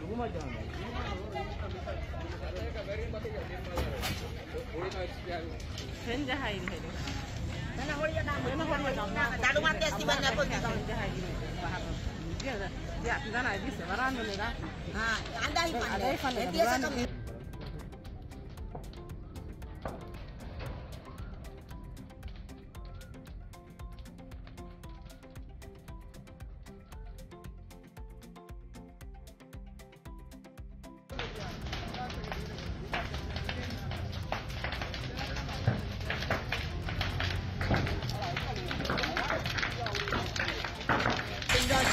rumah jangan. වෙන ජහයිරි හෙද වෙන හොලිය නම් වෙන හොලිය නම් දඩු මැත්තේ සිවන්න පොත් ජහයිරි පහර ය දන ඉදිස්ස වරන්න නේද ආ අඳයි අඳයි පන්නේ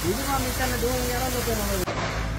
ඉතින් මම මෙතන දුවන් යනවා